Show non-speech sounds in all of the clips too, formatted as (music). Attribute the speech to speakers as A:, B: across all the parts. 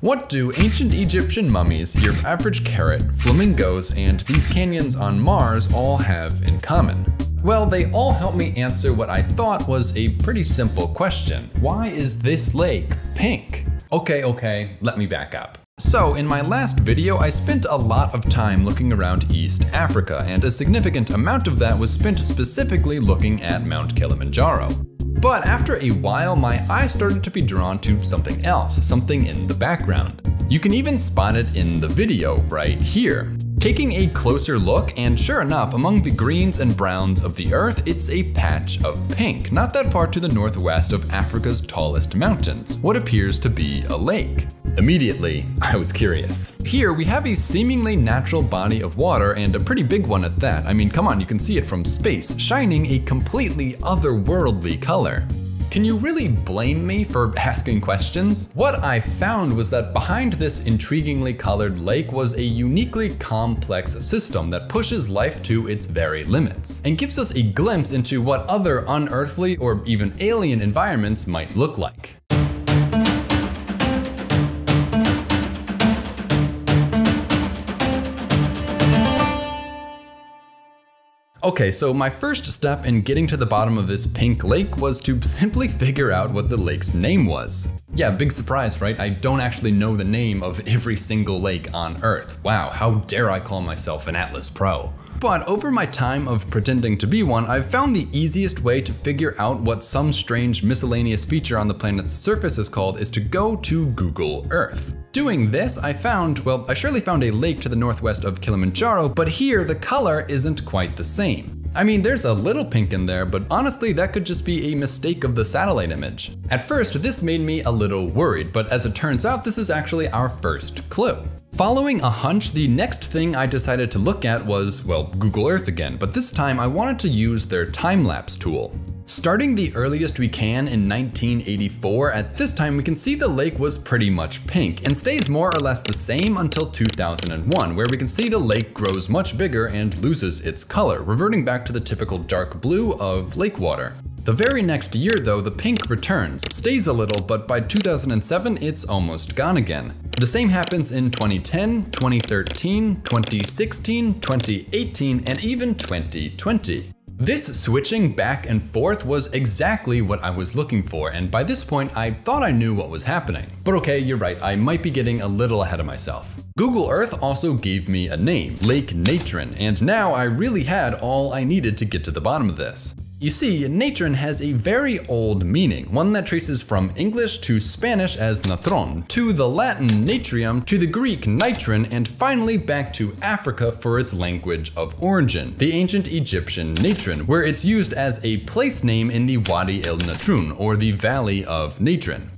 A: What do ancient Egyptian mummies, your average carrot, flamingos, and these canyons on Mars all have in common? Well, they all help me answer what I thought was a pretty simple question. Why is this lake pink? Okay, okay, let me back up. So, in my last video, I spent a lot of time looking around East Africa, and a significant amount of that was spent specifically looking at Mount Kilimanjaro. But after a while, my eye started to be drawn to something else, something in the background. You can even spot it in the video right here. Taking a closer look, and sure enough, among the greens and browns of the earth, it's a patch of pink, not that far to the northwest of Africa's tallest mountains, what appears to be a lake. Immediately, I was curious. Here we have a seemingly natural body of water and a pretty big one at that. I mean, come on, you can see it from space, shining a completely otherworldly color. Can you really blame me for (laughs) asking questions? What I found was that behind this intriguingly colored lake was a uniquely complex system that pushes life to its very limits, and gives us a glimpse into what other unearthly or even alien environments might look like. Okay, so my first step in getting to the bottom of this pink lake was to (laughs) simply figure out what the lake's name was. Yeah, big surprise, right? I don't actually know the name of (laughs) every single lake on Earth. Wow, how dare I call myself an Atlas Pro. But over my time of pretending to be one, I've found the easiest way to figure out what some strange miscellaneous feature on the planet's surface is called is to go to Google Earth. Doing this, I found, well, I surely found a lake to the northwest of Kilimanjaro, but here the color isn't quite the same. I mean, there's a little pink in there, but honestly, that could just be a mistake of the satellite image. At first, this made me a little worried, but as it turns out, this is actually our first clue. Following a hunch, the next thing I decided to look at was, well, Google Earth again, but this time I wanted to use their time-lapse tool. Starting the earliest we can in 1984, at this time we can see the lake was pretty much pink and stays more or less the same until 2001, where we can see the lake grows much bigger and loses its color, reverting back to the typical dark blue of lake water. The very next year though, the pink returns, stays a little, but by 2007 it's almost gone again. The same happens in 2010, 2013, 2016, 2018, and even 2020. This switching back and forth was exactly what I was looking for, and by this point I thought I knew what was happening. But okay, you're right, I might be getting a little ahead of myself. Google Earth also gave me a name, Lake Natron, and now I really had all I needed to get to the bottom of this. You see, natron has a very old meaning, one that traces from English to Spanish as natron, to the Latin natrium, to the Greek nitron, and finally back to Africa for its language of origin, the ancient Egyptian natron, where it's used as a place name in the Wadi el Natrun, or the Valley of Natron.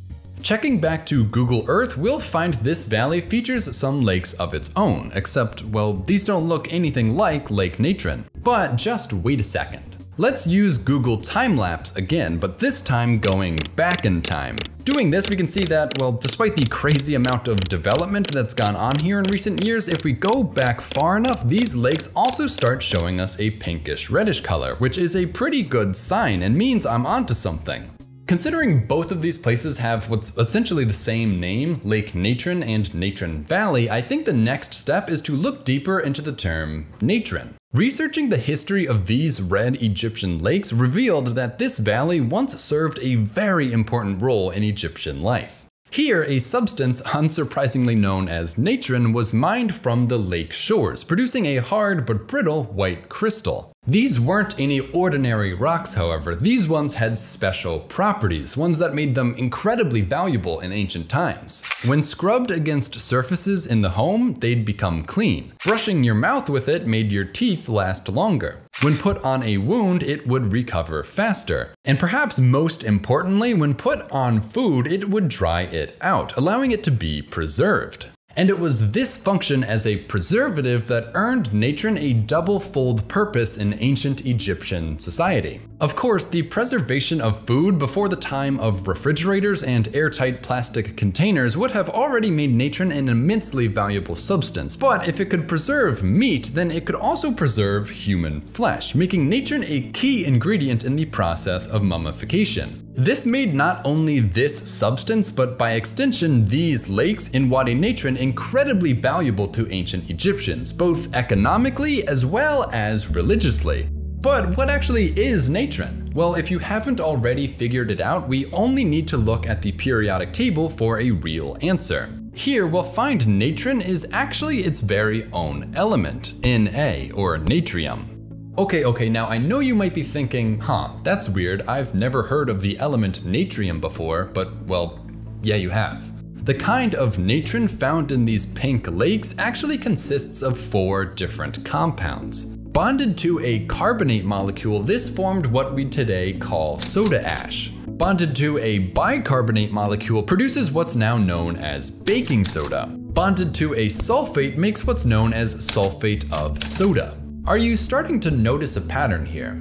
A: Checking back to Google Earth, we'll find this valley features some lakes of its own, except, well, these don't look anything like Lake Natron. But just wait a second. Let's use Google Time-Lapse again, but this time going back in time. Doing this, we can see that, well, despite the crazy amount of development that's gone on here in recent years, if we go back far enough, these lakes also start showing us a pinkish reddish color, which is a pretty good sign and means I'm onto something. Considering both of these places have what's essentially the same name, Lake Natron and Natron Valley, I think the next step is to look deeper into the term natron. Researching the history of these red Egyptian lakes revealed that this valley once served a very important role in Egyptian life. Here, a substance unsurprisingly known as natron was mined from the lake shores, producing a hard but brittle white crystal. These weren't any ordinary rocks, however. These ones had special properties, ones that made them incredibly valuable in ancient times. When scrubbed against surfaces in the home, they'd become clean. Brushing your mouth with it made your teeth last longer. When put on a wound, it would recover faster. And perhaps most importantly, when put on food, it would dry it out, allowing it to be preserved. And it was this function as a preservative that earned natron a double-fold purpose in ancient Egyptian society. Of course, the preservation of food before the time of refrigerators and airtight plastic containers would have already made natron an immensely valuable substance, but if it could preserve meat, then it could also preserve human flesh, making natron a key ingredient in the process of mummification. This made not only this substance, but by extension these lakes in Wadi Natron incredibly valuable to ancient Egyptians, both economically as well as religiously. But what actually is natron? Well, if you haven't already figured it out, we only need to look at the periodic table for a real answer. Here we'll find natron is actually its very own element, Na or natrium. Okay, okay, now I know you might be thinking, huh, that's weird, I've never heard of the element natrium before, but well, yeah you have. The kind of natron found in these pink lakes actually consists of four different compounds. Bonded to a carbonate molecule, this formed what we today call soda ash. Bonded to a bicarbonate molecule produces what's now known as baking soda. Bonded to a sulfate makes what's known as sulfate of soda. Are you starting to notice a pattern here?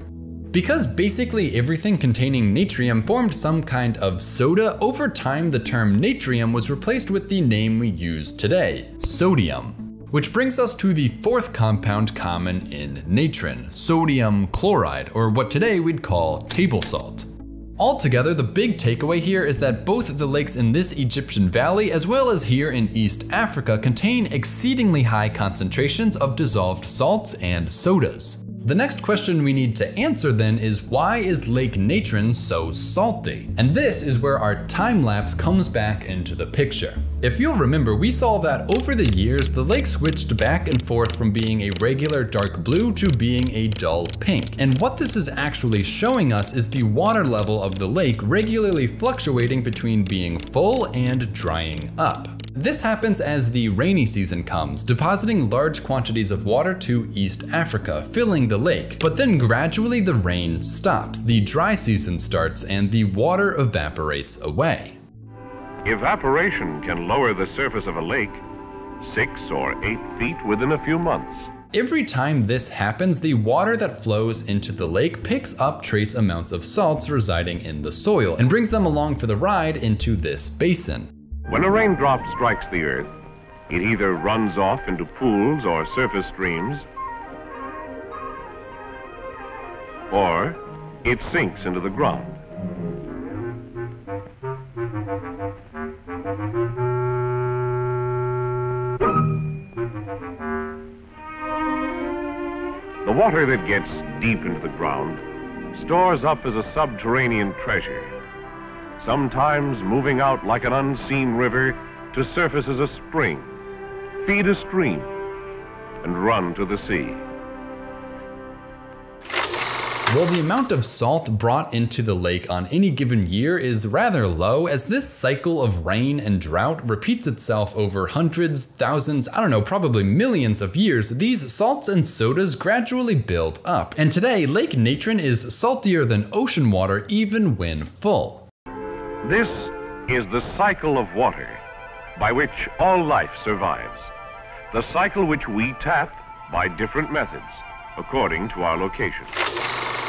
A: Because basically everything containing natrium formed some kind of soda, over time the term natrium was replaced with the name we use today, sodium. Which brings us to the fourth compound common in natron, sodium chloride, or what today we'd call table salt. Altogether, the big takeaway here is that both the lakes in this Egyptian valley as well as here in East Africa contain exceedingly high concentrations of dissolved salts and sodas. The next question we need to answer then is why is Lake Natron so salty? And this is where our time lapse comes back into the picture. If you'll remember, we saw that over the years, the lake switched back and forth from being a regular dark blue to being a dull pink. And what this is actually showing us is the water level of the lake regularly fluctuating between being full and drying up. This happens as the rainy season comes, depositing large quantities of water to East Africa, filling the lake. But then gradually the rain stops, the dry season starts, and the water evaporates away.
B: Evaporation can lower the surface of a lake six or eight feet within a few months.
A: Every time this happens, the water that flows into the lake picks up trace amounts of salts residing in the soil and brings them along for the ride into this basin.
B: When a raindrop strikes the earth, it either runs off into pools or surface streams, or it sinks into the ground. The water that gets deep into the ground stores up as a subterranean treasure sometimes moving out like an unseen river to surface as a spring, feed a stream, and run to the sea.
A: Well, the amount of salt brought into the lake on any given year is rather low as this cycle of rain and drought repeats itself over hundreds, thousands, I don't know, probably millions of years. These salts and sodas gradually build up. And today, Lake Natron is saltier than ocean water even when full.
B: This is the cycle of water by which all life survives. The cycle which we tap by different methods according to our location.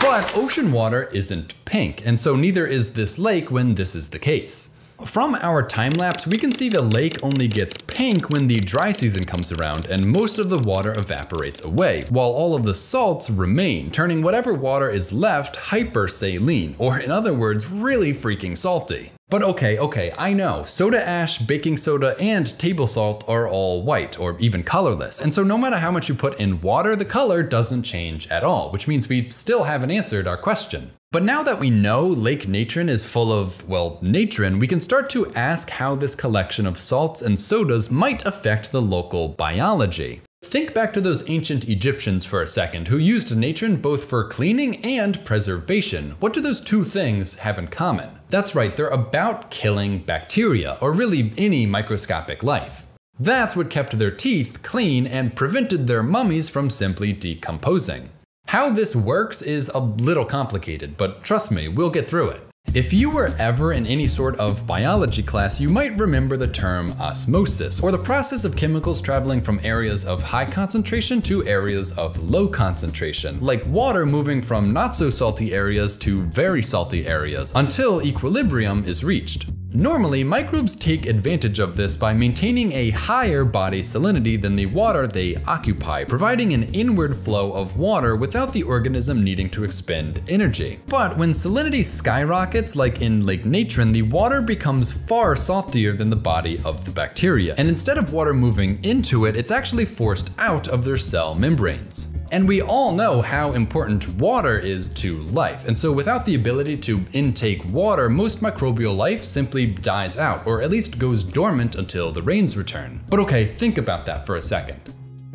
A: But ocean water isn't pink, and so neither is this lake when this is the case. From our time lapse, we can see the lake only gets pink when the dry season comes around and most of the water evaporates away, while all of the salts remain, turning whatever water is left hypersaline, or in other words, really freaking salty. But okay, okay, I know, soda ash, baking soda, and table salt are all white or even colorless, and so no matter how much you put in water, the color doesn't change at all, which means we still haven't answered our question. But now that we know Lake Natron is full of, well, natron, we can start to ask how this collection of salts and sodas might affect the local biology. Think back to those ancient Egyptians for a second who used natron both for cleaning and preservation. What do those two things have in common? That's right, they're about killing bacteria, or really any microscopic life. That's what kept their teeth clean and prevented their mummies from simply decomposing. How this works is a little complicated, but trust me, we'll get through it. If you were ever in any sort of biology class, you might remember the term osmosis, or the process of chemicals traveling from areas of high concentration to areas of low concentration, like water moving from not so salty areas to very salty areas, until equilibrium is reached. Normally, microbes take advantage of this by maintaining a higher body salinity than the water they occupy, providing an inward flow of water without the organism needing to expend energy. But when salinity skyrockets, like in Lake Natron, the water becomes far saltier than the body of the bacteria, and instead of water moving into it, it's actually forced out of their cell membranes. And we all know how important water is to life. And so without the ability to intake water, most microbial life simply dies out, or at least goes dormant until the rains return. But okay, think about that for a second.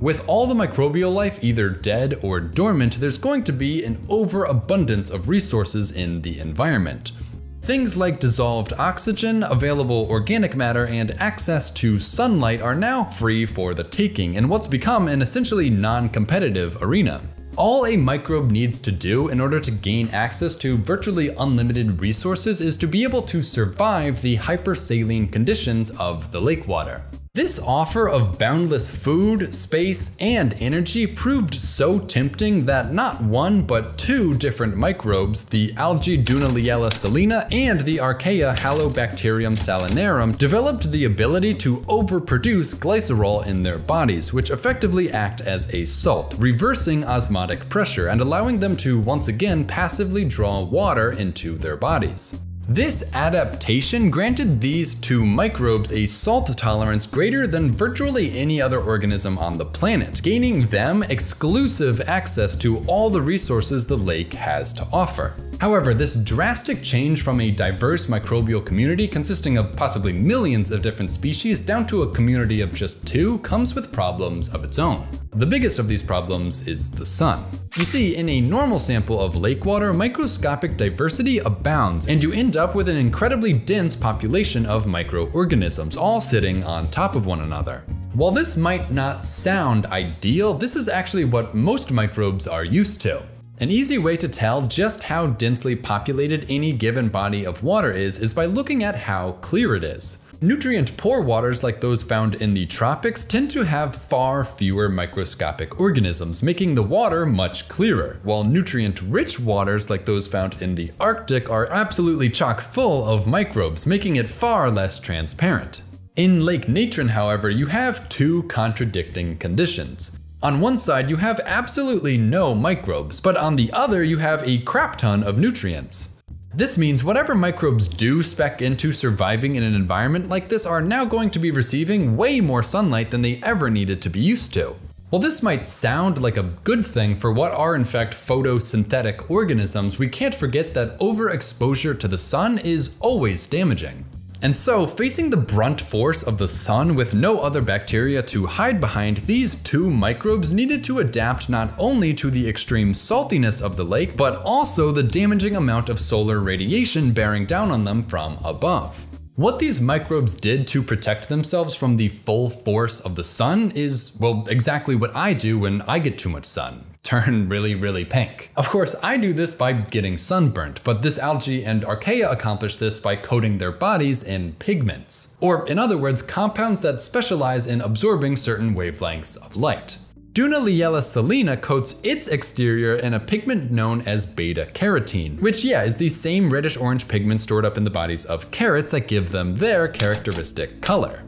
A: With all the microbial life either dead or dormant, there's going to be an overabundance of resources in the environment. Things like dissolved oxygen, available organic matter, and access to sunlight are now free for the taking in what's become an essentially non-competitive arena. All a microbe needs to do in order to gain access to virtually unlimited resources is to be able to survive the hypersaline conditions of the lake water. This offer of boundless food, space, and energy proved so tempting that not one but two different microbes, the algae Dunaliella salina and the Archaea Halobacterium salinarum, developed the ability to overproduce glycerol in their bodies, which effectively act as a salt, reversing osmotic pressure and allowing them to once again passively draw water into their bodies. This adaptation granted these two microbes a salt tolerance greater than virtually any other organism on the planet, gaining them exclusive access to all the resources the lake has to offer. However, this drastic change from a diverse microbial community consisting of possibly millions of different species down to a community of just two comes with problems of its own. The biggest of these problems is the sun. You see, in a normal sample of lake water, microscopic diversity abounds, and you end up with an incredibly dense population of microorganisms, all sitting on top of one another. While this might not sound ideal, this is actually what most microbes are used to. An easy way to tell just how densely populated any given body of water is is by looking at how clear it is. Nutrient poor waters like those found in the tropics tend to have far fewer microscopic organisms, making the water much clearer, while nutrient rich waters like those found in the Arctic are absolutely chock full of microbes, making it far less transparent. In Lake Natron, however, you have two contradicting conditions. On one side, you have absolutely no microbes, but on the other, you have a crap ton of nutrients. This means whatever microbes do spec into surviving in an environment like this are now going to be receiving way more sunlight than they ever needed to be used to. While this might sound like a good thing for what are in fact photosynthetic organisms, we can't forget that overexposure to the sun is always damaging. And so, facing the brunt force of the sun with no other bacteria to hide behind, these two microbes needed to adapt not only to the extreme saltiness of the lake, but also the damaging amount of solar radiation bearing down on them from above. What these microbes did to protect themselves from the full force of the sun is, well, exactly what I do when I get too much sun (laughs) turn really, really pink. Of course, I do this by getting sunburnt, but this algae and archaea accomplish this by coating their bodies in pigments. Or in other words, compounds that specialize in absorbing certain wavelengths of light. Dunaliella salina coats its exterior in a pigment known as beta carotene, which yeah, is the same reddish orange pigment stored up in the bodies of carrots that give them their characteristic color.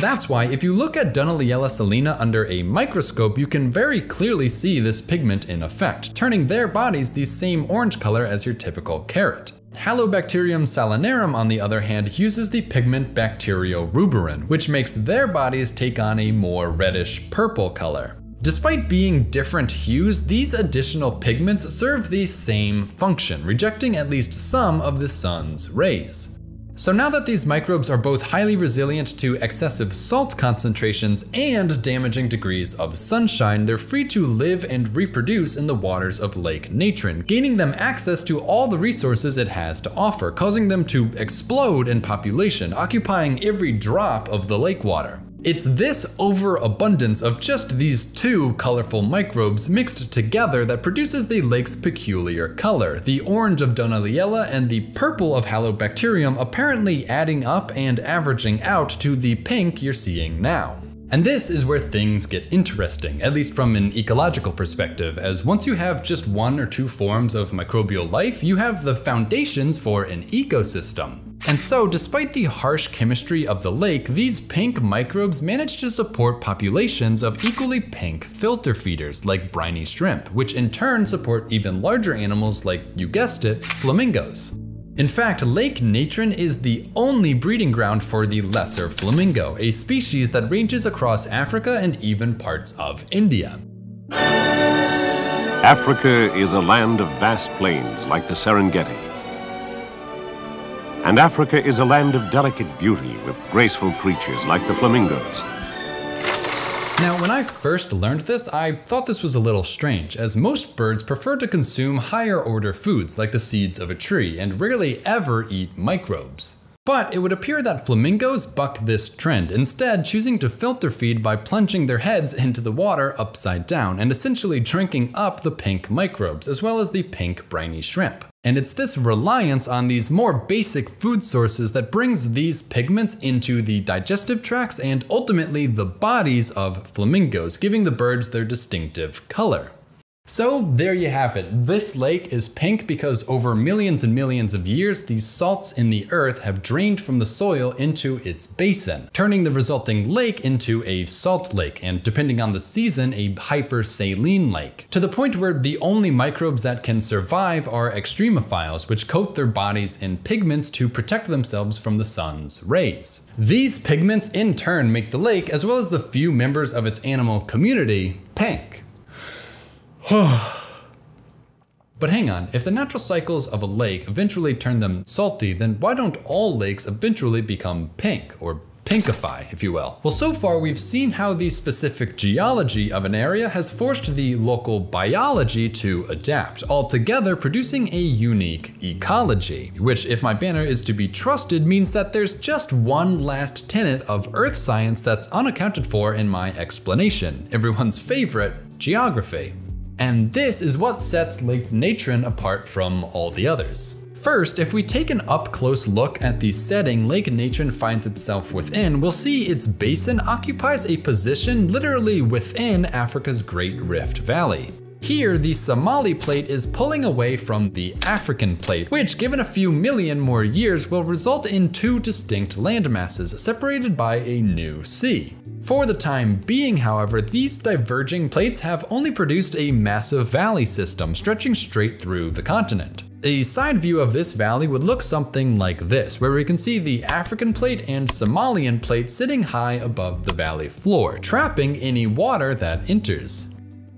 A: That's why if you look at Dunaliella salina under a microscope, you can very clearly see this pigment in effect, turning their bodies the same orange color as your typical carrot. Halobacterium salinarum, on the other hand, uses the pigment bacterioruberin, which makes their bodies take on a more reddish purple color. Despite being different hues, these additional pigments serve the same function, rejecting at least some of the sun's rays. So now that these microbes are both highly resilient to excessive salt concentrations and damaging degrees of sunshine, they're free to live and reproduce in the waters of Lake Natron, gaining them access to all the resources it has to offer, causing them to explode in population, occupying every drop of the lake water. It's this overabundance of just these two colorful microbes mixed together that produces the lake's peculiar color, the orange of Dunaliella and the purple of Halobacterium apparently adding up and averaging out to the pink you're seeing now. And this is where things get interesting, at least from an ecological perspective, as once you have just one or two forms of microbial life, you have the foundations for an ecosystem. And so, despite the harsh chemistry of the lake, these pink microbes manage to support populations of equally pink filter feeders like briny shrimp, which in turn support even larger animals like, you guessed it, flamingos. In fact, Lake Natron is the only breeding ground for the lesser flamingo, a species that ranges across Africa and even parts of India.
B: Africa is a land of vast plains like the Serengeti. And Africa is a land of delicate beauty with graceful creatures like the flamingos.
A: Now, when I first learned this, I thought this was a little strange, as most birds prefer to consume higher order foods like the seeds of a tree and rarely ever eat microbes. But it would appear that flamingos buck this trend, instead choosing to filter feed by plunging their heads into the water upside down and essentially drinking up the pink microbes, as well as the pink briny shrimp. And it's this reliance on these more basic food sources that brings these pigments into the digestive tracts and ultimately the bodies of flamingos, giving the birds their distinctive color. So there you have it. This lake is pink because over millions and millions of years, these salts in the earth have drained from the soil into its basin, turning the resulting lake into a salt lake and depending on the season, a hypersaline lake, to the point where the only microbes that can survive are extremophiles, which coat their bodies in pigments to protect themselves from the sun's rays. These pigments in turn make the lake, as well as the few members of its animal community, pink. (sighs) but hang on, if the natural cycles of a lake eventually turn them salty, then why don't all lakes eventually become pink or pinkify, if you will. Well, so far we've seen how the specific geology of an area has forced the local biology to adapt, altogether producing a unique ecology, which if my banner is to be trusted means that there's just one last tenet of earth science that's unaccounted for in my explanation, everyone's favorite, geography. And this is what sets Lake Natron apart from all the others. First, if we take an up-close look at the setting Lake Natron finds itself within, we'll see its basin occupies a position literally within Africa's Great Rift Valley. Here, the Somali plate is pulling away from the African plate, which given a few million more years will result in two distinct landmasses separated by a new sea. For the time being, however, these diverging plates have only produced a massive valley system stretching straight through the continent. A side view of this valley would look something like this, where we can see the African plate and Somalian plate sitting high above the valley floor, trapping any water that enters.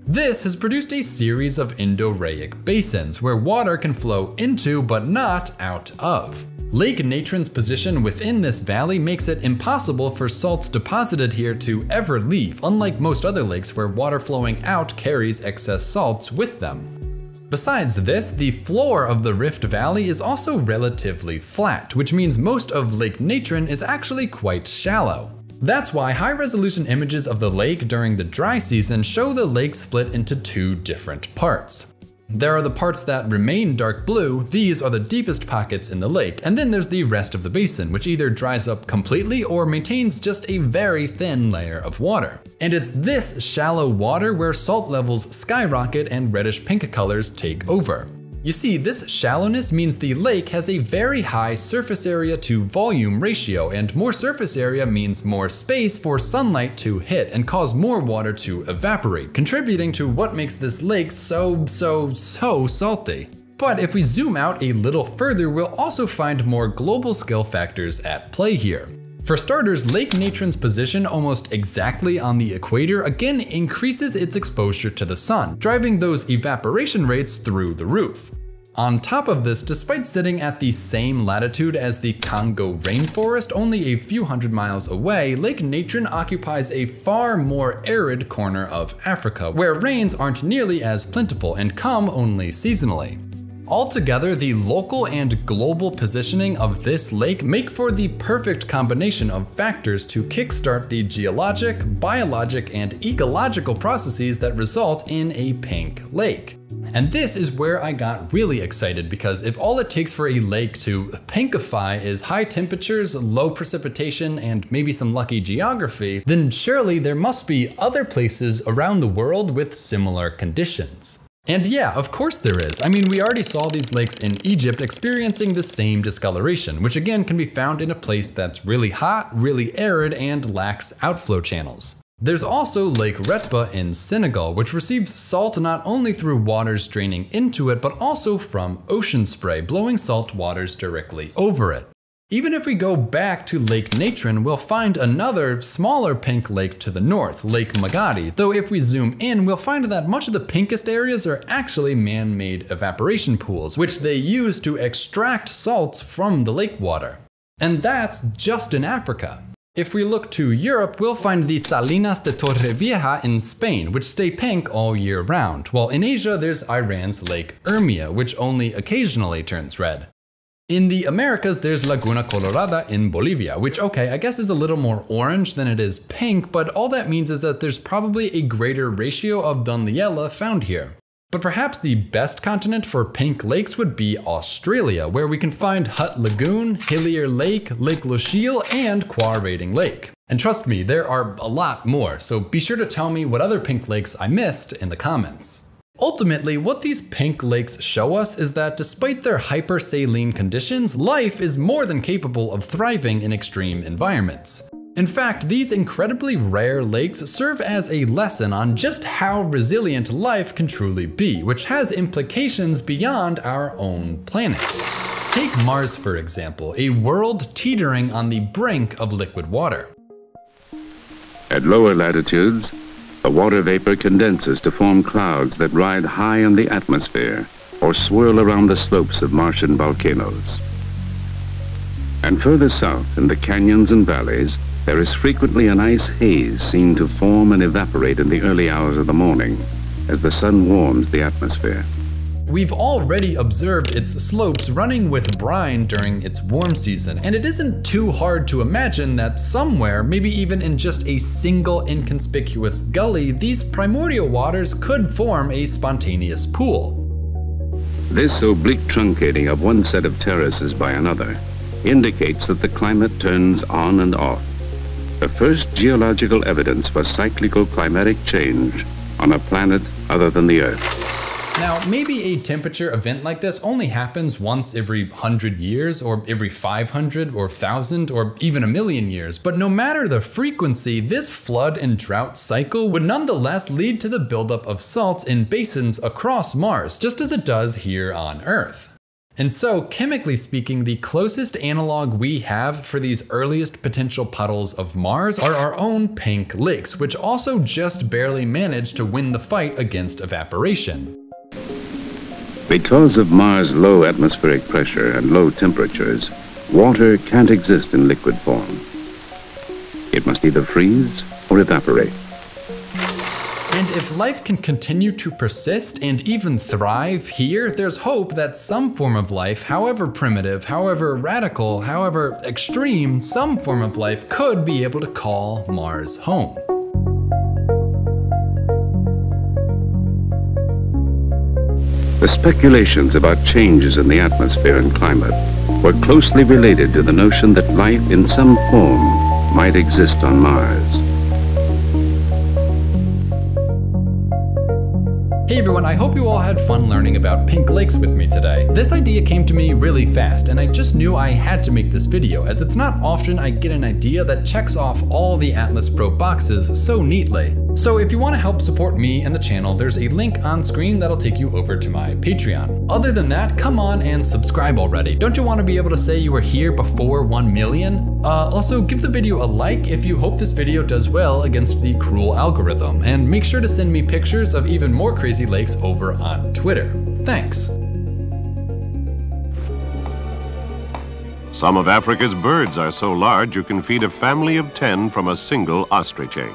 A: This has produced a series of endorheic basins, where water can flow into but not out of. Lake Natron's position within this valley makes it impossible for salts deposited here to ever leave, unlike most other lakes where water flowing out carries excess salts with them. Besides this, the floor of the Rift Valley is also relatively flat, which means most of Lake Natron is actually quite shallow. That's why high-resolution images of the lake during the dry season show the lake split into two different parts. There are the parts that remain dark blue, these are the deepest pockets in the lake, and then there's the rest of the basin, which either dries up completely or maintains just a very thin layer of water. And it's this shallow water where salt levels skyrocket and reddish pink colors take over. You see, this shallowness means the lake has a very high surface area to volume ratio, and more surface area means more space for sunlight to hit and cause more water to evaporate, contributing to what makes this lake so, so, so salty. But if we zoom out a little further, we'll also find more global scale factors at play here. For starters, Lake Natron's position almost exactly on the equator again increases its exposure to the sun, driving those evaporation rates through the roof. On top of this, despite sitting at the same latitude as the Congo rainforest only a few hundred miles away, Lake Natron occupies a far more arid corner of Africa, where rains aren't nearly as plentiful and come only seasonally. Altogether, the local and global positioning of this lake make for the perfect combination of factors to kickstart the geologic, biologic, and ecological processes that result in a pink lake. And this is where I got really excited because if all it takes for a lake to pinkify is high temperatures, low precipitation, and maybe some lucky geography, then surely there must be other places around the world with similar conditions. And yeah, of course there is. I mean, we already saw these lakes in Egypt experiencing the same discoloration, which again can be found in a place that's really hot, really arid, and lacks outflow channels. There's also Lake Retba in Senegal, which receives salt not only through waters draining into it, but also from ocean spray blowing salt waters directly over it. Even if we go back to Lake Natron, we'll find another smaller pink lake to the north, Lake Magadi, though if we zoom in, we'll find that much of the pinkest areas are actually man-made evaporation pools, which they use to extract salts from the lake water. And that's just in Africa. If we look to Europe, we'll find the Salinas de Torrevieja in Spain, which stay pink all year round, while in Asia there's Iran's Lake Urmia, which only occasionally turns red. In the Americas, there's Laguna Colorada in Bolivia, which, okay, I guess is a little more orange than it is pink, but all that means is that there's probably a greater ratio of Dunaliella found here. But perhaps the best continent for pink lakes would be Australia, where we can find Hutt Lagoon, Hillier Lake, Lake Lochiel, and Quairading Lake. And trust me, there are a lot more, so be sure to tell me what other pink lakes I missed in the comments. Ultimately, what these pink lakes show us is that despite their hypersaline conditions, life is more than capable of thriving in extreme environments. In fact, these incredibly rare lakes serve as a lesson on just how resilient life can truly be, which has implications beyond our own planet. Take Mars for example, a world teetering on the brink of liquid water.
C: At lower latitudes, the water vapor condenses to form clouds that ride high in the atmosphere or swirl around the slopes of Martian volcanoes. And further south, in the canyons and valleys, there is frequently an ice haze seen to form and evaporate in the early hours of the morning as the sun warms the atmosphere.
A: We've already observed its slopes running with brine during its warm season, and it isn't too hard to imagine that somewhere, maybe even in just a single inconspicuous gully, these primordial waters could form a spontaneous pool.
C: This oblique truncating of one set of terraces by another indicates that the climate turns on and off the first geological evidence for cyclical climatic change on a planet other than the Earth.
A: Now, maybe a temperature event like this only happens once every 100 years, or every 500, or 1,000, or even a million years, but no matter the frequency, this flood and drought cycle would nonetheless lead to the buildup of salts in basins across Mars, just as it does here on Earth. And so, chemically speaking, the closest analog we have for these earliest potential puddles of Mars are our own pink lakes, which also just barely managed to win the fight against evaporation.
C: Because of Mars' low atmospheric pressure and low temperatures, water can't exist in liquid form. It must either freeze or evaporate.
A: And if life can continue to persist and even thrive here, there's hope that some form of life, however primitive, however radical, however extreme, some form of life could be able to call Mars home.
C: The speculations about changes in the atmosphere and climate were closely related to the notion that life in some form might exist on Mars.
A: Hey everyone, I hope you all had fun learning about pink lakes with me today. This idea came to me really fast and I just knew I had to make this video as it's not often I get an idea that checks off all the Atlas Pro boxes so neatly. So if you want to help support me and the channel, there's a link on screen that'll take you over to my Patreon. Other than that, come on and subscribe already. Don't you want to be able to say you were here before 1 million? Uh, also, give the video a like if you hope this video does well against the cruel algorithm, and make sure to send me pictures of even more crazy lakes over on Twitter. Thanks.
B: Some of Africa's birds are so large you can feed a family of 10 from a single ostrich egg.